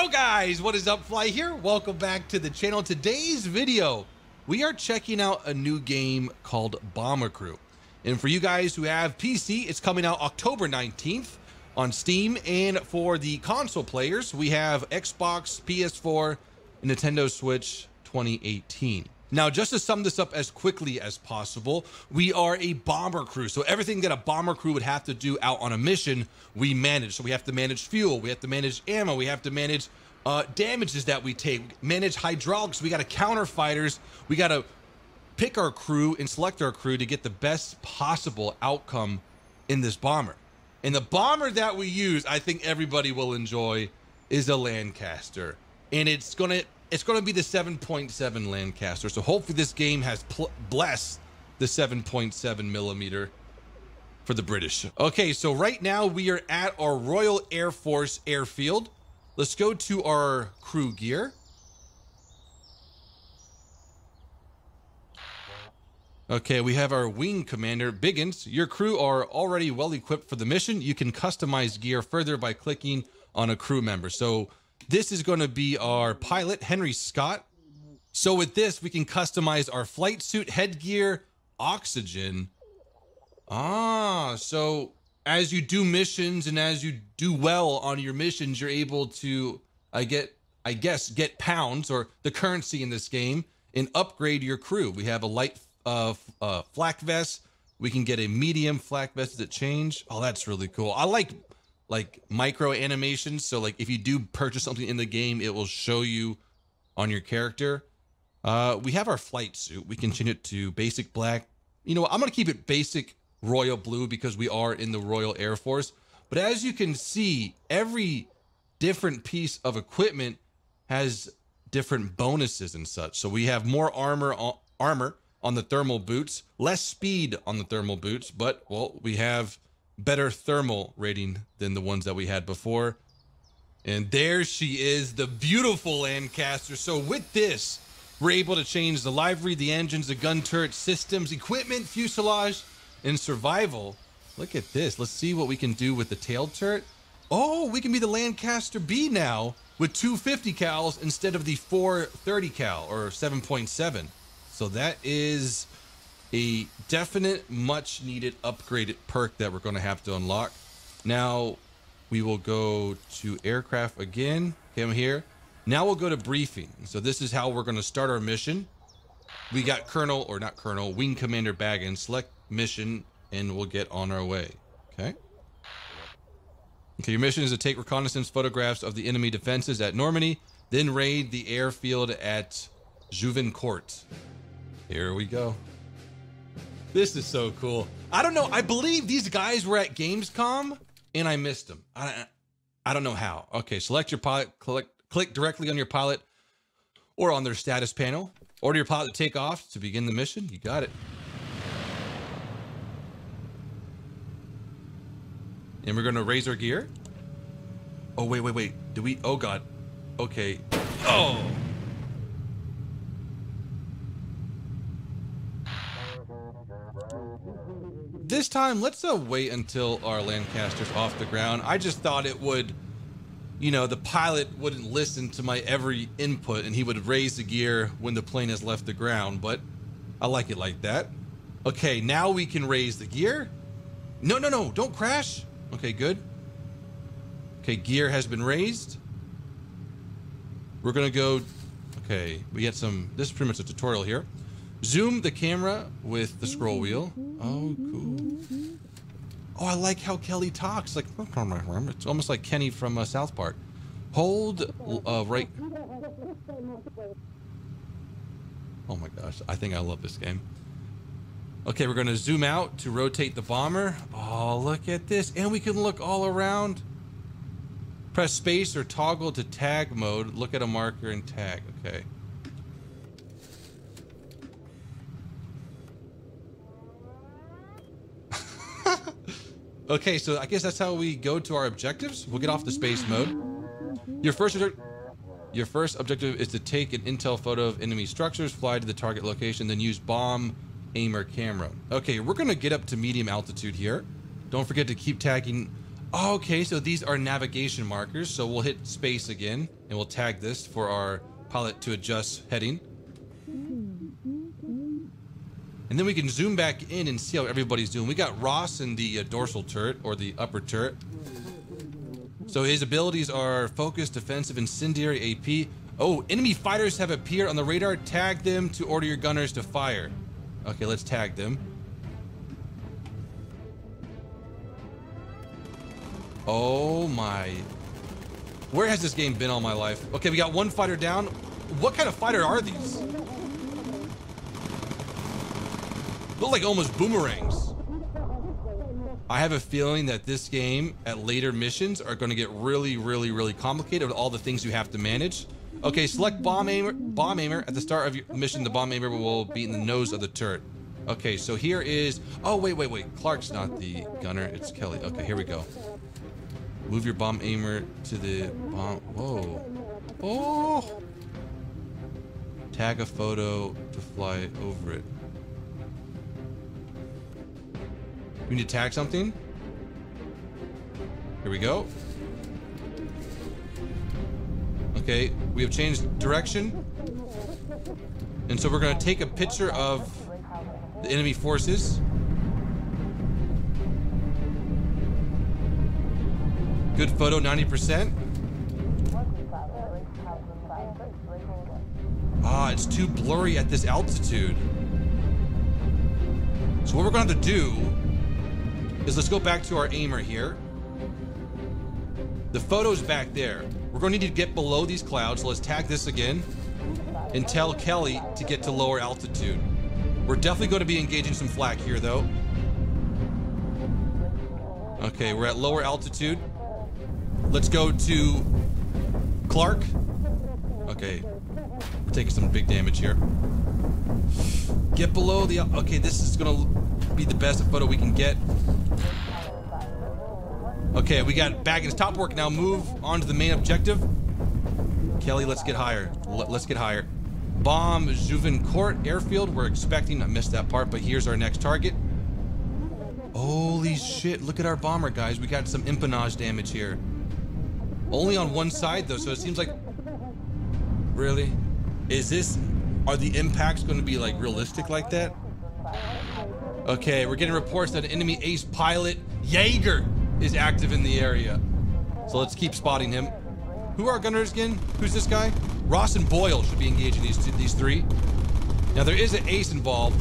Yo guys, what is up? Phly here. Welcome back to the channel. Today's video, we are checking out a new game called Bomber Crew. And for you guys who have PC, it's coming out October 19th on Steam. And for the console players, we have Xbox, PS4, and Nintendo Switch 2018. Now, just to sum this up as quickly as possible, we are a bomber crew. So everything that a bomber crew would have to do out on a mission, we manage. So we have to manage fuel, we have to manage ammo, we have to manage uh, damages that we take, manage hydraulics, we got to counter fighters, we got to pick our crew and select our crew to get the best possible outcome in this bomber. And the bomber that we use, I think everybody will enjoy, is a Lancaster. And it's going to it's going to be the 7.7 Lancaster. So hopefully this game has blessed the 7.7 millimeter for the British. Okay, so right now we are at our Royal Air Force airfield. Let's go to our crew gear. Okay, we have our wing commander, Biggins. Your crew are already well equipped for the mission. You can customize gear further by clicking on a crew member. So this is going to be our pilot, Henry Scott. So with this, we can customize our flight suit, headgear, oxygen. Ah, so as you do missions and as you do well on your missions, you're able to, I get, I guess, get pounds or the currency in this game and upgrade your crew. We have a light uh, uh, flak vest. We can get a medium flak vest. Does it change? Oh, that's really cool. I like like micro animations. So like if you do purchase something in the game, it will show you on your character. Uh, we have our flight suit. We can change it to basic black. You know, I'm gonna keep it basic royal blue because we are in the Royal Air Force. But as you can see, every different piece of equipment has different bonuses and such. So we have more armor on, armor on the thermal boots, less speed on the thermal boots, but well, we have better thermal rating than the ones that we had before. And there she is, the beautiful Lancaster. So with this, we're able to change the livery, the engines, the gun turret systems, equipment, fuselage, and survival. Look at this. Let's see what we can do with the tail turret. Oh, we can be the Lancaster B now with 250 cals instead of the 430 cal or 7.7. So that is a definite, much needed upgraded perk that we're going to have to unlock. Now we will go to aircraft again. Him here. Now we'll go to briefing. So this is how we're going to start our mission. We got Colonel, or not Colonel, Wing Commander Baggins. Select mission and we'll get on our way. Okay. Okay, your mission is to take reconnaissance photographs of the enemy defenses at Normandy, then raid the airfield at Juvincourt. Here we go. This is so cool. I don't know. I believe these guys were at Gamescom and I missed them. I, I don't know how. Okay, select your pilot, click, click directly on your pilot or on their status panel. Order your pilot to take off to begin the mission. You got it. And we're going to raise our gear. Oh, wait, wait, wait. Do we? Oh, God. Okay. Oh. This time, let's uh, wait until our Lancaster's off the ground. I just thought it would, you know, the pilot wouldn't listen to my every input and he would raise the gear when the plane has left the ground, but I like it like that. Okay, now we can raise the gear. No, no, no, don't crash. Okay, good. Okay, gear has been raised. We're gonna go, okay, we get some, this is pretty much a tutorial here. Zoom the camera with the scroll wheel. Oh, cool. Oh, I like how Kelly talks. Like, it's almost like Kenny from uh, South Park. Hold uh, right. Oh my gosh, I think I love this game. Okay, we're gonna zoom out to rotate the bomber. Oh, look at this. And we can look all around. Press space or toggle to tag mode. Look at a marker and tag. Okay. Okay, so I guess that's how we go to our objectives. We'll get off the space mode. Your first your first objective is to take an intel photo of enemy structures, fly to the target location, then use bomb aimer camera. Okay, we're gonna get up to medium altitude here. Don't forget to keep tagging Okay, so these are navigation markers. So we'll hit space again and we'll tag this for our pilot to adjust heading. And then we can zoom back in and see how everybody's doing. We got Ross in the uh, dorsal turret or the upper turret. So his abilities are focus, defensive, incendiary, AP. Oh, enemy fighters have appeared on the radar. Tag them to order your gunners to fire. Okay, let's tag them. Oh my. Where has this game been all my life? Okay, we got one fighter down. What kind of fighter are these? Look like almost boomerangs. I have a feeling that this game at later missions are going to get really, really, really complicated with all the things you have to manage. Okay, select bomb aimer. Bomb aimer at the start of your mission. The bomb aimer will be in the nose of the turret. Okay, so here is. Oh wait, wait, wait. Clark's not the gunner. It's Kelly. Okay, here we go. Move your bomb aimer to the bomb. Whoa. Oh. Tag a photo to fly over it. We need to tag something. Here we go. Okay, we have changed direction. And so we're going to take a picture of the enemy forces. Good photo, 90%. Ah, it's too blurry at this altitude. So what we're going to have to do is let's go back to our aimer here. The photo's back there. We're going to need to get below these clouds. So let's tag this again and tell Kelly to get to lower altitude. We're definitely going to be engaging some flak here, though. Okay, we're at lower altitude. Let's go to Clark. Okay, we're taking some big damage here. Get below the... Okay, this is going to be the best photo we can get. Okay, we got Baggins top work now. Move on to the main objective. Kelly, let's get higher. Let's get higher. Bomb Juvincourt airfield. We're expecting, I missed that part, but here's our next target. Holy shit, look at our bomber, guys. We got some empennage damage here. Only on one side, though, so it seems like... Really? Is this... Are the impacts going to be, like, realistic like that? Okay, we're getting reports that an enemy ace pilot, Jaeger, is active in the area. So let's keep spotting him. Who are gunners again? Who's this guy? Ross and Boyle should be engaging these two, these three. Now there is an ace involved.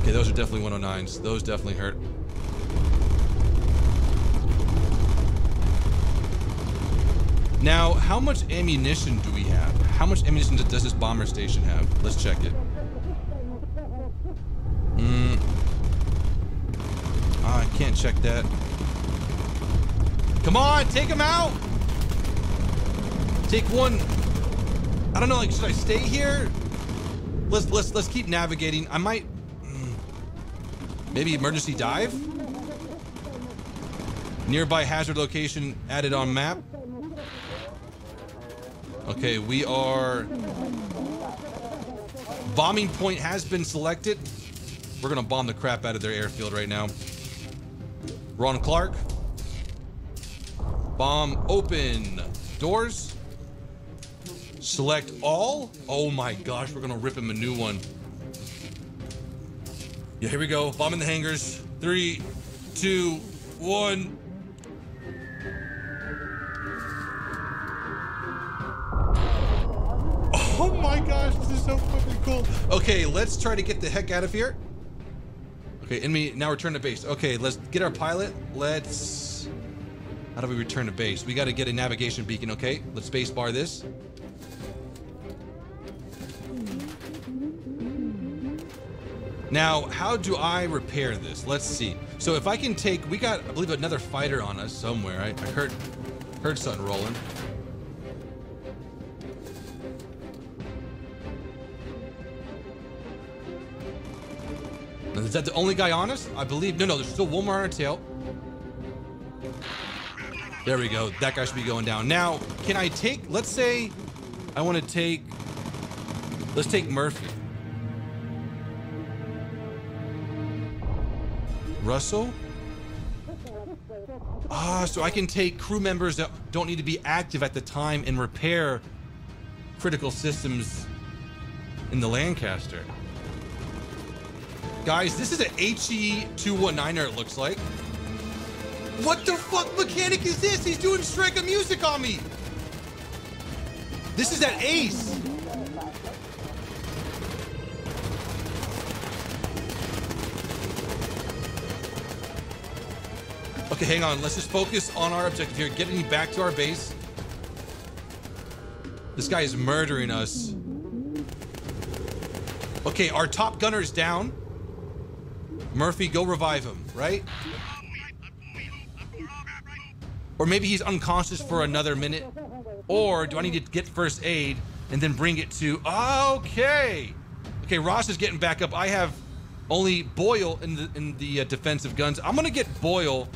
Okay, those are definitely 109s. Those definitely hurt. Now, how much ammunition do we have? How much ammunition does this bomber station have? Let's check it. Hmm. Oh, I can't check that. Come on, take him out. Take one. I don't know. Like, should I stay here? Let's let's let's keep navigating. I might. Hmm, maybe emergency dive. Nearby hazard location added on map. Okay, we are. Bombing point has been selected. We're gonna bomb the crap out of their airfield right now. Ron Clark. Bomb open. Doors. Select all. Oh my gosh, we're gonna rip him a new one. Yeah, here we go. Bomb in the hangars. Three, two, one. Oh my gosh, this is so fucking cool. Okay, let's try to get the heck out of here. Okay, enemy, now return to base. Okay, let's get our pilot. Let's... How do we return to base? We got to get a navigation beacon, okay? Let's space bar this. Now, how do I repair this? Let's see. So if I can take, we got, I believe, another fighter on us somewhere. I, I heard, heard something rolling. Is that the only guy on us? I believe. No, no, there's still one more on our tail. There we go. That guy should be going down. Now, can I take, let's say I want to take, let's take Murphy. Russell? Ah, so I can take crew members that don't need to be active at the time and repair critical systems in the Lancaster. Guys, this is an HE219er, it looks like. What the fuck mechanic is this? He's doing Schräge Musik on me. This is that ace. Okay, hang on. Let's just focus on our objective here. Getting back to our base. This guy is murdering us. Okay, our top gunner is down. Murphy, go revive him, right? Or maybe he's unconscious for another minute. Or do I need to get first aid and then bring it to... Okay. Okay, Ross is getting back up. I have only Boyle in the, in the uh, defensive guns. I'm going to get Boyle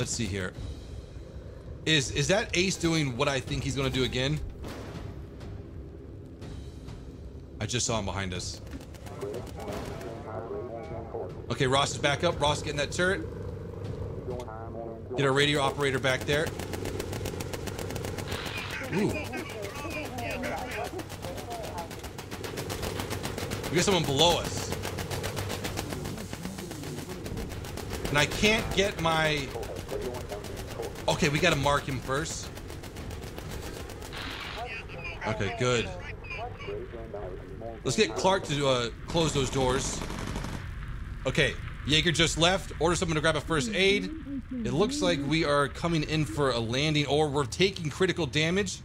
Let's see here. Is is that Ace doing what I think he's gonna do again? I just saw him behind us. Okay, Ross is back up. Ross getting that turret. Get our radio operator back there. Ooh. We got someone below us. And I can't get my Okay, we gotta mark him first. Okay, good. Let's get Clark to uh, close those doors. Okay, Jaeger just left. Order someone to grab a first aid. It looks like we are coming in for a landing or we're taking critical damage.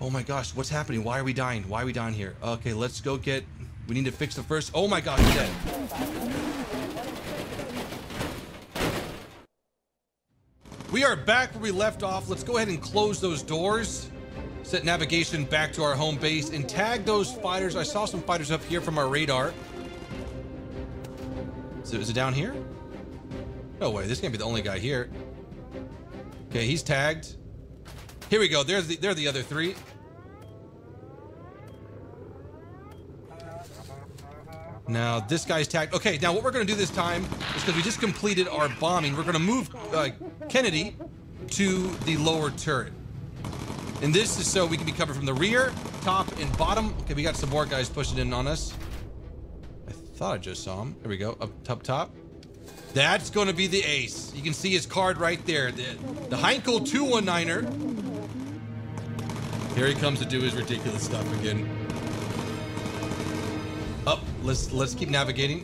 Oh my gosh, what's happening? Why are we dying? Why are we dying here? Okay, let's go get... We need to fix the first... Oh my gosh, he's dead. We are back where we left off. Let's go ahead and close those doors. Set navigation back to our home base and tag those fighters. I saw some fighters up here from our radar. So is it down here? No way, this can't be the only guy here. Okay, he's tagged. Here we go, there's the, they're the other three. Now, this guy's tagged. Okay, now what we're going to do this time is because we just completed our bombing, we're going to move uh, Kennedy to the lower turret. And this is so we can be covered from the rear, top, and bottom. Okay, we got some more guys pushing in on us. I thought I just saw him. There we go, up top, top. That's going to be the ace. You can see his card right there. The, the Heinkel 219er. Here he comes to do his ridiculous stuff again. Up. Let's let's keep navigating.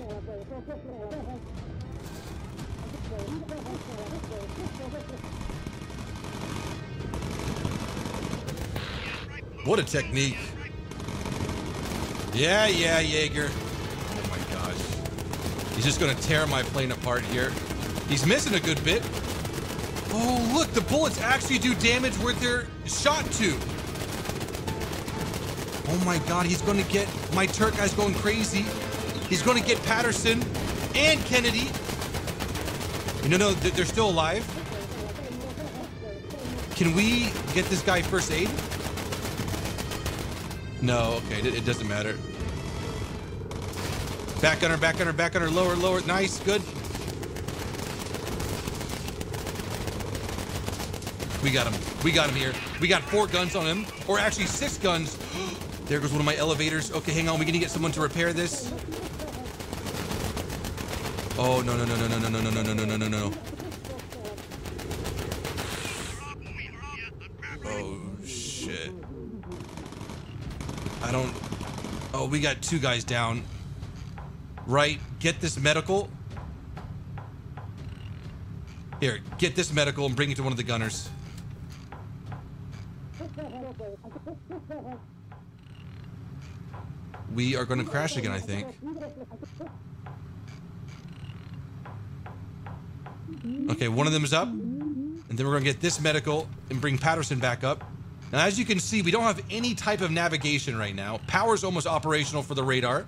What a technique. Yeah, yeah, Jaeger. He's just gonna tear my plane apart here. He's missing a good bit. Oh, look, the bullets actually do damage where they're shot to. Oh my god, he's gonna get my Turk guy's going crazy. He's gonna get Patterson and Kennedy. No, no, they're still alive. Can we get this guy first aid? No, okay, it doesn't matter. Back gunner, back gunner, back gunner, lower, lower. Nice, good. We got him. We got him here. We got four guns on him, or actually six guns. There goes one of my elevators. Okay, hang on. We gonna get someone to repair this. Oh no no no no no no no no no no no no no. Oh shit. I don't. Oh, we got two guys down. Right. Get this medical. Here, get this medical and bring it to one of the gunners. we are going to crash again, I think. Okay, one of them is up. And then we're going to get this medical and bring Patterson back up. Now, as you can see, we don't have any type of navigation right now. Power's almost operational for the radar.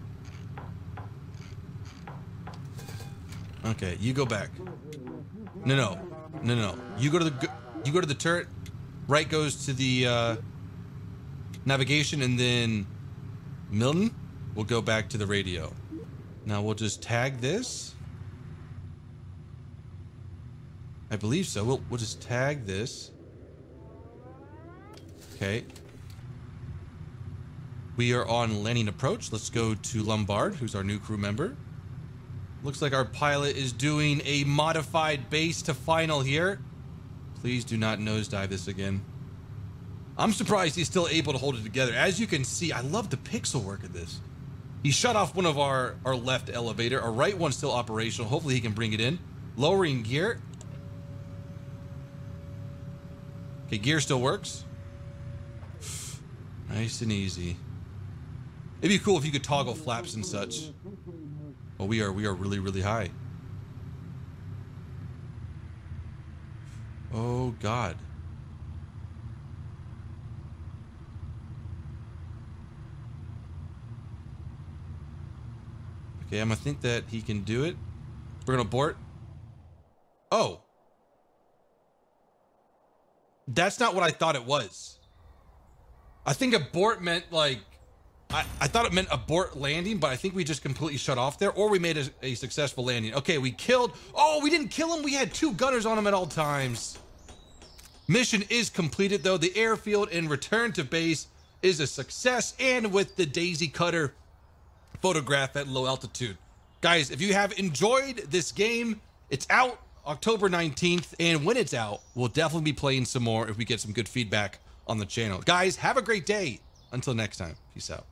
Okay, you go back. No, no, no, no. You go to the you go to the turret. Right goes to the uh, navigation, and then Milton we'll go back to the radio. Now we'll just tag this. I believe so. We'll, we'll just tag this. Okay. We are on landing approach. Let's go to Lombard, who's our new crew member. Looks like our pilot is doing a modified base to final here. Please do not nosedive this again. I'm surprised he's still able to hold it together. As you can see, I love the pixel work of this. He shut off one of our, our left elevator. Our right one's still operational. Hopefully he can bring it in. Lowering gear. Okay, gear still works. Nice and easy. It'd be cool if you could toggle flaps and such. Well, we are we are really really high. Oh God. Okay, I'm gonna think that he can do it. We're gonna abort. Oh. That's not what I thought it was. I think abort meant like I, I thought it meant abort landing, but I think we just completely shut off there, or we made a, a successful landing. Okay, we killed. Oh, we didn't kill him. We had two gunners on him at all times. Mission is completed, though. The airfield and return to base is a success, and with the Daisy Cutter photograph at low altitude. Guys, if you have enjoyed this game, it's out October 19th, and when it's out, we'll definitely be playing some more if we get some good feedback on the channel. Guys, have a great day. Until next time, peace out.